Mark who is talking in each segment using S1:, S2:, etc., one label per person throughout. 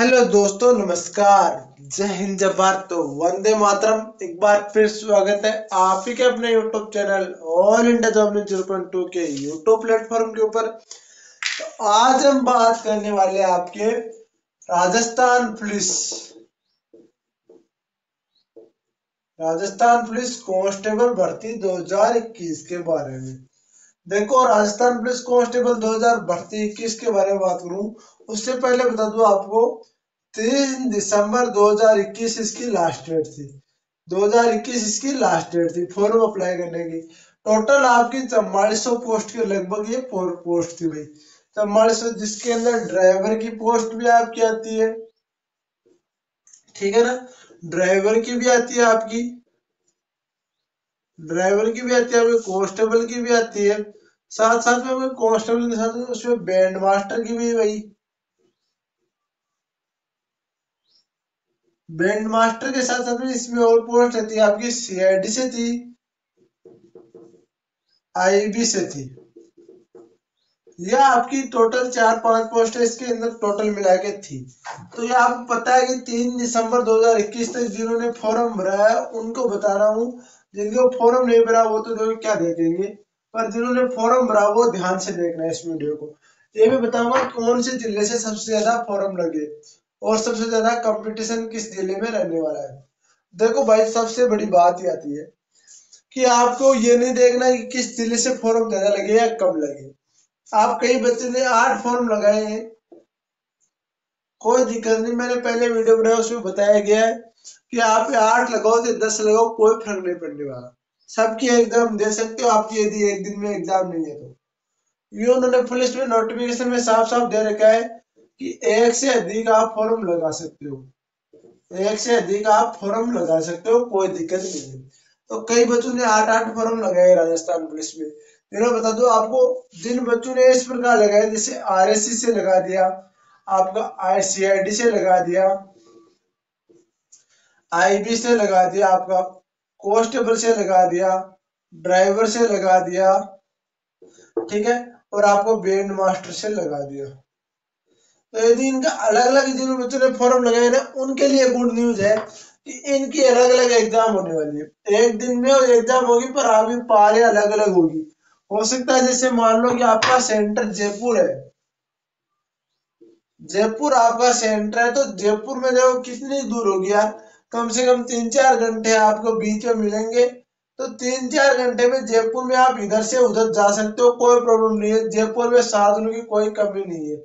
S1: Hello दोस्तों, नमस्कार। जय हिंद, जय भारत। तो वंदे मातरम। एक बार फिर स्वागत है आप ही के अपने YouTube channel all India job news zero point two के यूट्यूब प्लेटफॉर्म के ऊपर। तो आज हम बात करने वाले हैं आपके Rajasthan police. Rajasthan police constable भर्ती 2021 के बारे में। देखो, राजस्थान पुलिस कांस्टेबल 2000 भर्ती इक्कीस के बारे में बात करूँ, उससे पहले बता दूँ आपको तीन दिसंबर 2021 इसकी लास्ट डेट थी। 2021 इसकी लास्ट डेट थी फॉर्म अप्लाई करने की। टोटल आपकी चौवालीस पोस्ट के लगभग ये पोस्ट थी भाई। चौवालीस जिसके अंदर ड्राइवर की पोस्ट भी आपकी आती है। ठीक है ना? ड्राइवर की भी आती है आपकी। ड्राइवर की भी आती है, आपकी कांस्टेबल की भी आती है। साथ साथ में कांस्टेबल के साथ उसमें बैंड मास्टर की भी भाई। बैंड मास्टर के साथ साथ में इसमें और पोस्ट है, आपकी सीआईडी से थी आईबी से थी। यह आपकी टोटल चार पाँच पोस्ट इसके अंदर टोटल मिला के थी। तो ये आपको पता है कि तीन दिसंबर 2021 तक जिन्होंने फॉर्म भरा है, उनको बता रहा हूँ, जिनको फॉर्म नहीं भरा वो तो लोग क्या देखेंगे, पर जिन्होंने फॉर्म भरा वो ध्यान से देखना है इस वीडियो को। ये भी बताऊँगा कौन से ज़िले से सबसे ज़्यादा फॉर्म लगे। और सबसे ज़्यादा कंपटीशन किस ज़िले में रहने वाला है? देखो भाई, सबसे बड़ी बात ये आती है कि आपको ये नहीं देखना कि किस ज़िले से फॉर्म ज़्यादा लगे या कम लगे। आप कई बच्चे ने आठ फॉर्म लगाए हैं। कोई दिक्कत नहीं, मैंने पहले वीडियो बनाया, उसमें बताया गया है कि आप आठ लगाओ या दस लगाओ, कोई फ़र्क नहीं पड़ने वाला। सबकी एग्ज़ाम दे सकते हो, आपकी यदि एक दिन में एग्ज़ाम नहीं है तो। ये उन्होंने पुलिस में नोटिफिकेशन में साफ़ साफ़ दे रखा है कि एक से अधिक आप फॉर्म लगा सकते हो। एक से अधिक आप फॉर्म लगा सकते हो, कोई दिक्कत नहीं है। तो कई बच्चों ने आठ आठ फॉर्म लगाए राजस्थान पुलिस में। मैं बता दो, आपको जिन बच्चों ने इस प्रकार लगाया जैसे आर से लगा दिया, आपका आई से लगा दिया आईबी से लगा दिया, आपका कॉन्स्टेबल से लगा दिया, ड्राइवर से लगा दिया, ठीक है? और आपको बैंड मास्टर से लगा दिया। तो यदि इनका अलग अलग जिन बच्चों ने फॉर्म लगाए ना, उनके लिए गुड न्यूज़ है कि इनकी अलग अलग एग्ज़ाम होने वाली है। एक दिन में एग्ज़ाम होगी, पर आपकी पारे अलग अलग होगी। हो सकता है जैसे मान लो कि आपका सेंटर जयपुर है। जयपुर आपका सेंटर है तो जयपुर में देखो कितनी दूर होगी यार। कम से कम तीन चार घंटे आपको बीच में मिलेंगे। तो तीन चार घंटे में जयपुर में आप इधर से उधर जा सकते हो, कोई प्रॉब्लम नहीं है। जयपुर में साधनों की कोई कमी नहीं है।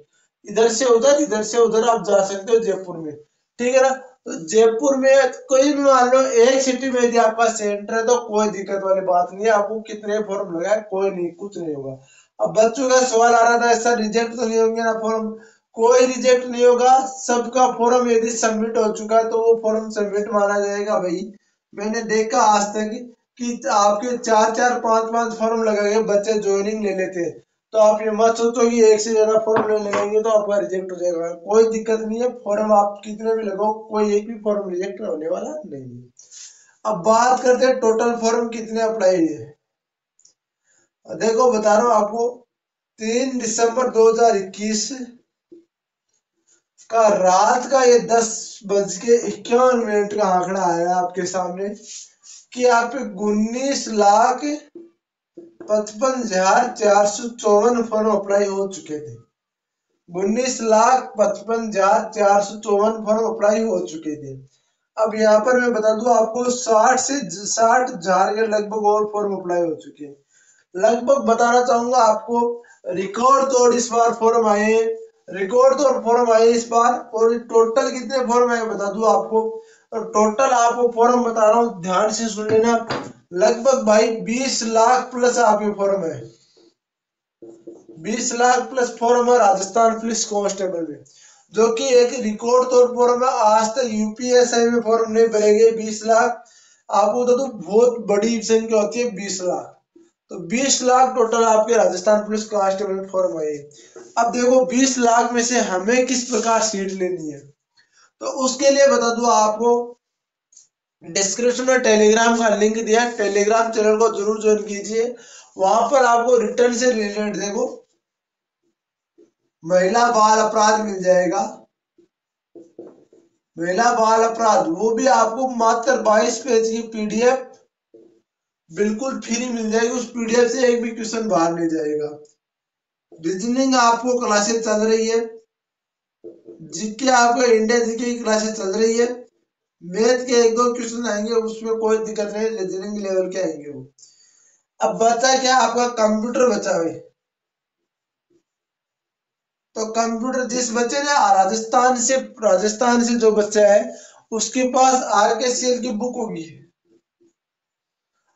S1: इधर से उधर, इधर से उधर आप जा सकते हो जयपुर में। ठीक है ना? तो जयपुर में कोई भी मान लो, एक सिटी में यदि आपका सेंटर है तो कोई दिक्कत वाली बात नहीं है। आपको कितने फॉर्म लगाए कोई नहीं, कुछ नहीं होगा। अब बच्चों का सवाल आ रहा था, ऐसा रिजेक्ट तो नहीं होंगे ना फॉर्म कोई रिजेक्ट नहीं होगा। सबका फॉर्म यदि सबमिट हो चुका है तो वो फॉर्म सबमिट माना जाएगा भाई। मैंने देखा आज तक कि आपके चार चार पाँच पाँच फॉर्म लगा के बच्चे ज्वाइनिंग ले लेते हैं। तो आप ये मत सोचो कि एक से ज़्यादा फॉर्म नहीं लगाएँगे तो आपका रिजेक्ट हो जाएगा। कोई दिक्कत नहीं है फॉर्म आप कितने भी लगाओ, कोई एक भी फॉर्म रिजेक्ट होने वाला नहीं है। अब बात करते हैं टोटल फॉर्म कितने अप्लाई है। देखो, बता रहा हूँ आपको, तीन दिसंबर 2021 का रात का ये दस बज के इक्यावन मिनट का आंकड़ा आया आपके सामने कि आप उन्नीस लाख पचपन हज़ार चार सौ चौवन फॉर्म अप्लाई हो चुके थे। उन्नीस लाख पचपन हज़ार चार सौ चौवन फॉर्म अप्लाई हो चुके थे। अब यहाँ पर मैं बता दू, आपको साठ से साठ हज़ार के लगभग और फॉर्म अप्लाई हो चुके हैं। लगभग बताना चाहूँगा, आपको रिकॉर्ड तोड़ इस बार फॉर्म आए, रिकॉर्ड तोड़ फॉर्म आए इस बार, और टोटल कितने फॉर्म आए बता दू आपको। और टोटल आपको फॉर्म बता रहा हूँ, ध्यान से सुन लेना लगभग भाई बीस लाख प्लस आपके फॉर्म है। बीस लाख प्लस फॉर्म है राजस्थान पुलिस कांस्टेबल में, जो कि एक रिकॉर्ड तौर है। आज तक यूपीएसआई में फॉर्म नहीं भरेंगे, बीस लाख। आपको बता दो, बहुत बड़ी संख्या होती है बीस लाख। तो बीस लाख टोटल आपके राजस्थान पुलिस कांस्टेबल फॉर्म आए अब देखो, बीस लाख में से हमें किस प्रकार सीट लेनी है? तो उसके लिए बता दू आपको डिस्क्रिप्शन में टेलीग्राम का लिंक दिया टेलीग्राम चैनल को ज़रूर ज्वाइन कीजिए। वहाँ पर आपको रिटर्न से रिलेटेड देखो। महिला बाल अपराध मिल जाएगा। महिला बाल अपराध, वो भी आपको मात्र 22 पेज की पीडीएफ बिल्कुल फ्री मिल जाएगी। उस पीडीएफ से एक भी क्वेश्चन बाहर नहीं जाएगा। रीजनिंग आपको क्लासेस चल रही है। जीके आपको इंडिया जीके की क्लासेस चल रही है। मैथ के एक दो क्वेश्चन आएँगे, उसमें कोई दिक्कत नहीं रीजनिंग लेवल के आएँगे वो। अब बचा क्या आपका कंप्यूटर बचा हुई तो कंप्यूटर जिस बच्चे ने राजस्थान से राजस्थान से जो बच्चा है, उसके पास आर के सीएल की बुक होगी।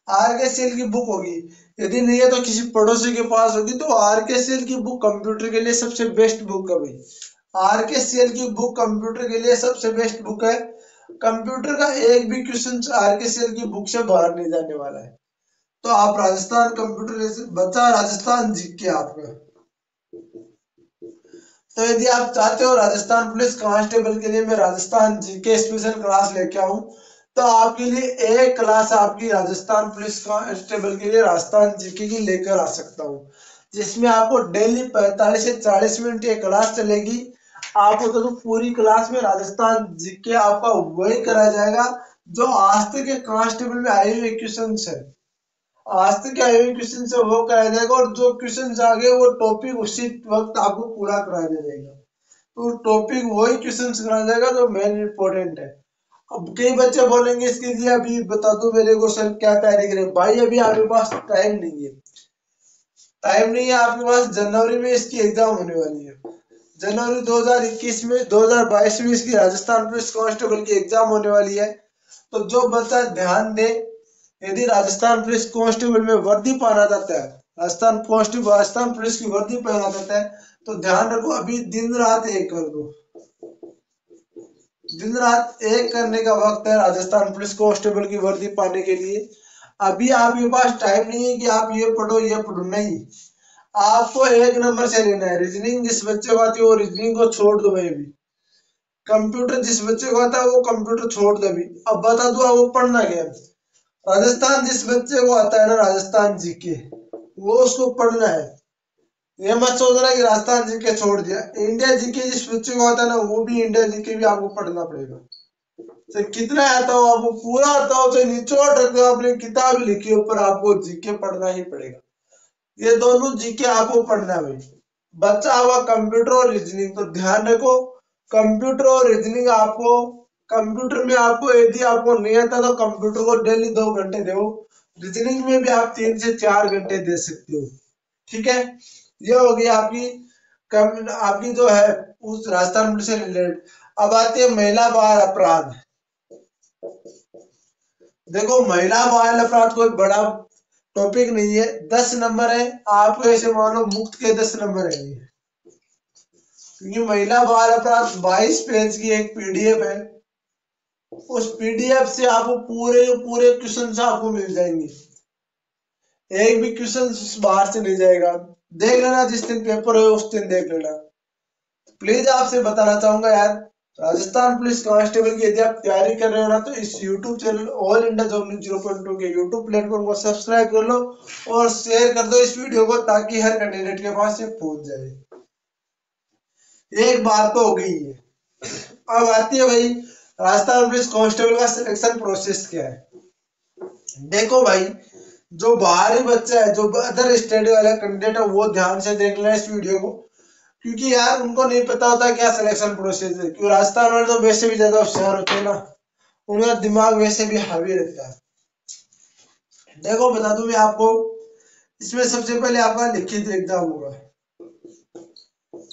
S1: आर के सीएल की बुक होगी। यदि नहीं है तो किसी पड़ोसी के पास होगी तो आर के सीएल की बुक कंप्यूटर के लिए सबसे बेस्ट बुक है भाई। आर के सीएल की बुक कंप्यूटर के लिए सबसे बेस्ट बुक है। कंप्यूटर का एक भी क्वेश्चन आर के सी एल की बुक से बाहर नहीं जाने वाला है। तो आप राजस्थान कंप्यूटर बच्चा राजस्थान जीत के आपका तो यदि आप चाहते हो राजस्थान पुलिस कांस्टेबल के लिए मैं राजस्थान जीके स्पेशल क्लास लेके आऊँ तो आपके लिए एक क्लास आपकी राजस्थान पुलिस कांस्टेबल के लिए राजस्थान जीके की लेकर आ सकता हूँ। जिसमें आपको डेली 45 से 40 मिनट ये क्लास चलेगी आपको तो पूरी क्लास में राजस्थान जीके आपका वही कराया जाएगा, जो आज तक के कांस्टेबल में आए हुए क्वेश्चन है। आज तक के आए हुए क्वेश्चन से वो कराया जाएगा और जो क्वेश्चन आ गए वो टॉपिक उसी वक्त आपको पूरा करा दिया जाएगा। तो टॉपिक वही क्वेश्चन कराया जाएगा जो मेन इंपॉर्टेंट है। अब कई बच्चे बोलेंगे, इसके लिए अभी बता दो मेरे को सर क्या तैयारी करें? भाई, अभी आपके पास टाइम नहीं है। टाइम नहीं है, आपके पास जनवरी में इसकी एग्ज़ाम होने वाली है। जनवरी 2021 में 2022 में इसकी राजस्थान पुलिस कांस्टेबल की एग्ज़ाम होने वाली है। तो जो बच्चा ध्यान दे, यदि राजस्थान पुलिस कांस्टेबल में वर्दी पाना जाता है, राजस्थान कांस्टेबल, राजस्थान पुलिस की वर्दी पहना चाहता है तो ध्यान रखो, अभी दिन रात एक कर दो। दिन रात एक करने का वक्त है राजस्थान पुलिस कांस्टेबल की वर्दी पाने के लिए। अभी आपके पास टाइम नहीं है कि आप ये पढ़ो ये पढ़ो, नहीं। आपको एक नंबर से लेना है। रीजनिंग जिस बच्चे को आती है, वो रीजनिंग को छोड़ दो भाई अभी। कंप्यूटर जिस बच्चे को आता है, वो कंप्यूटर छोड़ दो अभी। अब बता दो वो पढ़ना क्या राजस्थान जिस बच्चे को आता है ना, राजस्थान जीके वो उसको पढ़ना है। ये मत सोचना कि राजस्थान जी के छोड़ दिया। इंडिया जी के जिस बच्चे को आता है ना, वो भी इंडिया जी के भी आपको पढ़ना पड़ेगा। तो कितना आता हो, आपको पूरा आता हो तो निचोड़ रखते हो अपनी किताब लिखी ऊपर आपको जीके पढ़ना ही पड़ेगा। ये दोनों जीके आपको पढ़ना है बच्चा हुआ कंप्यूटर और रीजनिंग तो ध्यान रखो कंप्यूटर और रीजनिंग आपको कंप्यूटर में आपको यदि आपको नहीं आता तो कंप्यूटर को डेली दो घंटे दो। रीजनिंग में भी आप तीन से चार घंटे दे सकते हो। ठीक है? ये हो गई आपकी आपकी जो है, उस राजस्थान से रिलेटेड अब आती है महिला बाल अपराध। देखो, महिला बाल अपराध कोई बड़ा टॉपिक नहीं है। दस नंबर है। आपको ऐसे मानो मुक्त के दस नंबर है क्योंकि महिला बाल अपराध बाईस पेज की एक पीडीएफ है। उस पीडीएफ से आपको पूरे पूरे क्वेश्चन आपको मिल जाएँगे। एक भी क्वेश्चन बाहर से नहीं जाएगा। देख लेना जिस दिन पेपर हो उस दिन देख लेना। प्लीज़ आपसे बताना चाहूँगा यार राजस्थान पुलिस कांस्टेबल की यदि आप तैयारी कर रहे हो ना तो इस YouTube channel all India job news zero point two के यूट्यूब प्लेटफॉर्म को सब्सक्राइब कर लो और शेयर कर दो इस वीडियो को ताकि हर कैंडिडेट के पास ये पहुँच जाए। एक बात तो हो गई। है अब आती है भाई, राजस्थान पुलिस कांस्टेबल का सिलेक्शन प्रोसेस क्या है? देखो भाई, जो बाहरी बच्चा है, जो अदर स्टेट वाला कैंडिडेट है, वो ध्यान से देख लेना इस वीडियो को। क्योंकि यार उनको नहीं पता होता क्या सिलेक्शन प्रोसेस है। क्योंकि राजस्थान वाले तो वैसे भी ज़्यादा होशियार होते हैं ना। उनका दिमाग वैसे भी हावी रहता है। देखो, बता दू मैं आपको, इसमें सबसे पहले आपका लिखित एग्ज़ाम होगा।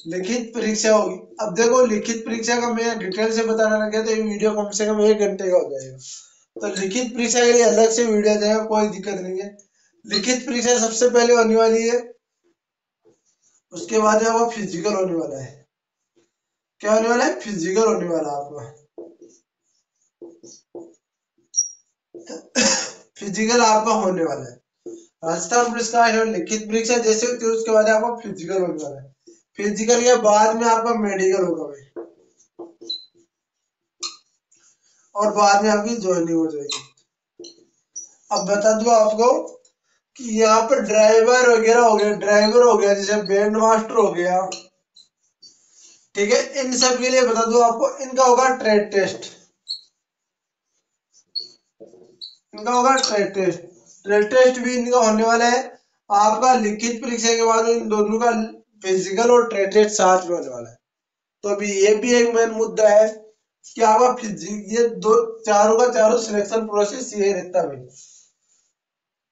S1: लिखित परीक्षा होगी। अब देखो, लिखित परीक्षा का मैं डिटेल से बताना लगे तो ये वीडियो कम से कम एक घंटे का हो जाएगा। तो लिखित परीक्षा के लिए अलग से वीडियो जाएगा कोई दिक्कत नहीं है। लिखित परीक्षा सबसे पहले होने वाली है उसके बाद जो वो फ़िज़िकल होने वाला है। क्या होने वाला है? फ़िज़िकल होने वाला आपका। फ़िज़िकल आपका होने वाला है। राजस्थान पुलिस का लिखित परीक्षा जैसे होती है, उसके बाद आपका फ़िज़िकल होने वाला है। फ़िज़िकल के बाद में आपका मेडिकल होगा भाई। और बाद में आपकी ज्वाइनिंग हो जाएगी। अब बता दू आपको कि यहाँ पर ड्राइवर वगैरह हो गया ड्राइवर हो गया, जैसे बैंड मास्टर हो गया। ठीक है, इन सब के लिए बता दू आपको, इनका होगा ट्रेड टेस्ट इनका होगा ट्रेड टेस्ट ट्रेड टेस्ट भी इनका होने वाला है। आपका लिखित परीक्षा के बाद इन दोनों का फ़िज़िकल और ट्रेड टेस्ट साथ में होने वाला है। तो अभी ये भी एक मेन मुद्दा है कि आपका ये दो, चारों का चारों सिलेक्शन प्रोसेस ये रहता है।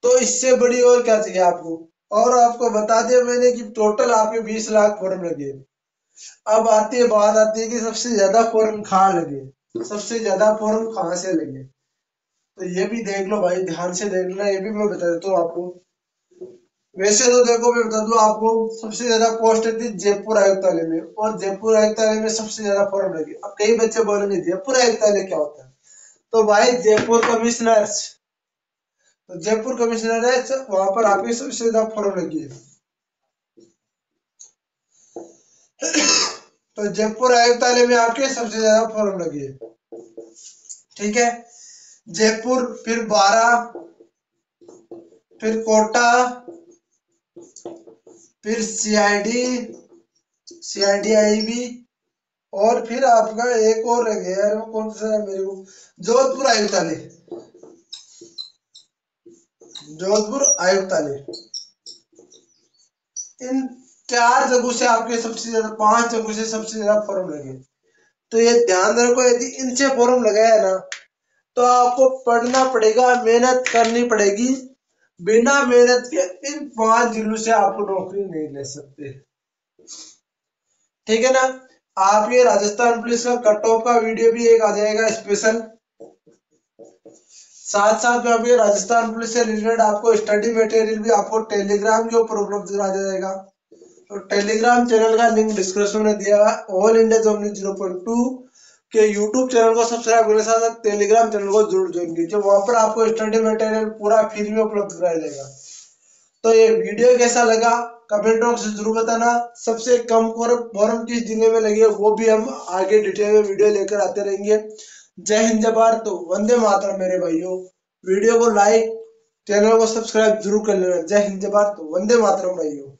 S1: तो इससे बड़ी और क्या चाहिए आपको? और आपको बता दिया मैंने कि टोटल आपके बीस लाख फॉर्म लगे अब आती है, बात आती है कि सबसे ज़्यादा फॉर्म कहाँ लगे सबसे ज़्यादा फॉर्म कहाँ से लगे तो ये भी देख लो भाई, ध्यान से देख लो ये भी मैं बता देता हूँ आपको। वैसे तो देखो, मैं बता दू आपको, सबसे ज़्यादा पोस्ट थी जयपुर आयुक्तालय में, और जयपुर आयुक्तालय में सबसे ज़्यादा फॉर्म लगे अब कई बच्चे बोलेंगे जयपुर आयुक्तालय क्या होता है? तो भाई, जयपुर कमिश्नर तो जयपुर कमिश्नर है वहाँ पर आपकी सबसे ज़्यादा फॉर्म लगी तो जयपुर आयुक्तालय में आपके सबसे ज़्यादा फॉर्म लगी ठीक है? जयपुर, फिर बारह, फिर कोटा, फिर सीआईडी सीआईडी आई भी और फिर आपका एक और रह गया यार कौन सा है मेरे को? जोधपुर आयुक्तालय। जोधपुर आयुक्तालय इन चार जगहों से आपके सबसे ज़्यादा, पाँच जगहों से सबसे ज़्यादा फॉर्म लगे। तो ये ध्यान रखो, यदि इनसे फॉर्म लगाया ना तो आपको पढ़ना पड़ेगा, मेहनत करनी पड़ेगी। बिना मेहनत के इन पाँच जिलों से आपको नौकरी नहीं ले सकते। ठीक है ना? आप ये राजस्थान पुलिस का कट ऑफ़ का वीडियो भी एक आ जाएगा स्पेशल साथ साथ में अभी राजस्थान पुलिस से रिलेटेड आपको स्टडी मटेरियल भी, आपको टेलीग्राम के ऊपर उपलब्ध करा जाएगा। तो टेलीग्राम चैनल का लिंक डिस्क्रिप्शन में दिया हुआ all India job zero point two के यूट्यूब चैनल को सब्सक्राइब करने साथ साथ टेलीग्राम चैनल को ज़रूर ज्वाइन कीजिए। वहाँ पर आपको स्टडी मटेरियल पूरा फ्री में उपलब्ध कराया जाएगा। तो ये वीडियो कैसा लगा? कमेंट बॉक्स ज़रूर बताना। सबसे कम फॉर्म किस ज़िले में लगे वो भी हम आगे डिटेल में वीडियो लेकर आते रहेंगे। जय हिंद, जय भारत। तो वंदे मातरम मेरे भाइयों। वीडियो को लाइक चैनल को सब्सक्राइब ज़रूर कर लेना। जय हिंद, जय भारत। तो वंदे मातरम भाइयों।